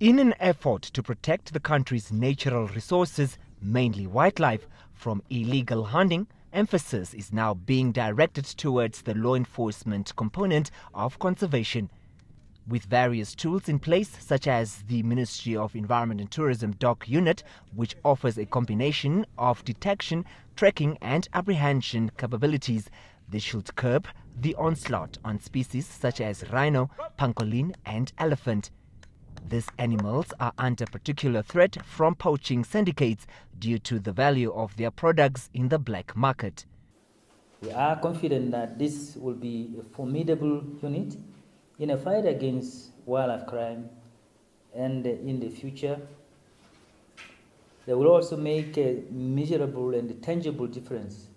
In an effort to protect the country's natural resources, mainly wildlife, from illegal hunting, emphasis is now being directed towards the law enforcement component of conservation. With various tools in place, such as the Ministry of Environment and Tourism Dog unit, which offers a combination of detection, tracking, and apprehension capabilities, this should curb the onslaught on species such as rhino, pangolin, and elephant. These animals are under particular threat from poaching syndicates due to the value of their products in the black market. We are confident that this will be a formidable unit in a fight against wildlife crime and in the future they will also make a measurable and tangible difference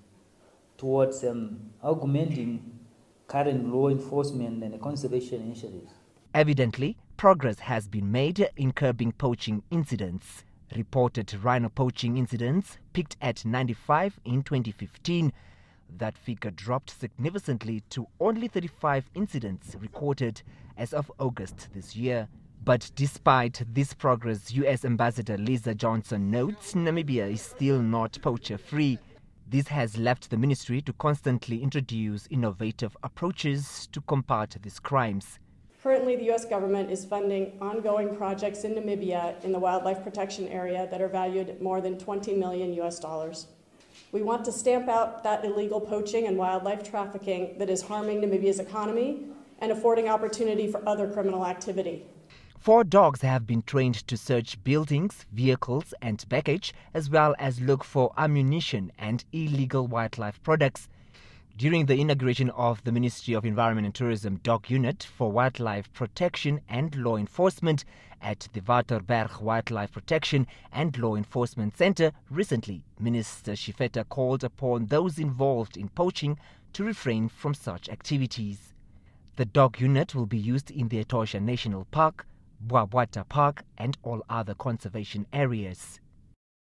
towards um, augmenting current law enforcement and conservation initiatives. Evidently, progress has been made in curbing poaching incidents. Reported rhino poaching incidents peaked at 95 in 2015. That figure dropped significantly to only 35 incidents recorded as of August this year. But despite this progress, US Ambassador Lisa Johnson notes Namibia is still not poacher free. This has left the ministry to constantly introduce innovative approaches to combat these crimes. Currently, the U.S. government is funding ongoing projects in Namibia in the wildlife protection area that are valued at more than 20 million U.S. dollars. We want to stamp out that illegal poaching and wildlife trafficking that is harming Namibia's economy and affording opportunity for other criminal activity. Four dogs have been trained to search buildings, vehicles, and baggage, as well as look for ammunition and illegal wildlife products. During the inauguration of the Ministry of Environment and Tourism Dog Unit for Wildlife Protection and Law Enforcement at the Waterberg Wildlife Protection and Law Enforcement Center recently, Minister Shifeta called upon those involved in poaching to refrain from such activities. The dog unit will be used in the Etosha National Park, Bwabwata Park, and all other conservation areas.